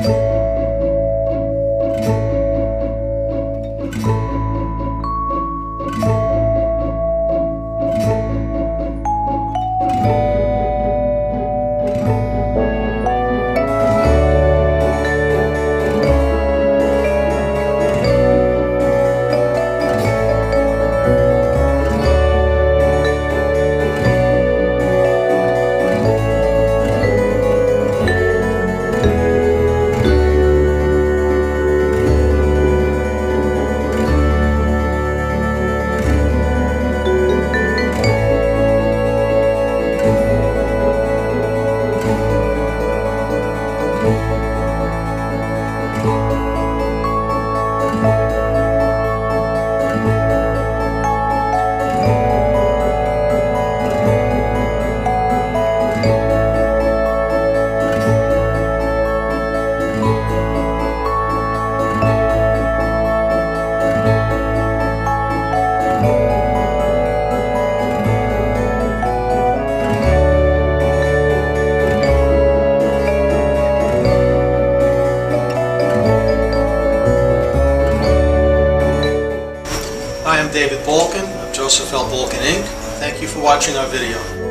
Música I am David Balkin of Joseph L. Balkin, Inc. Thank you for watching our video.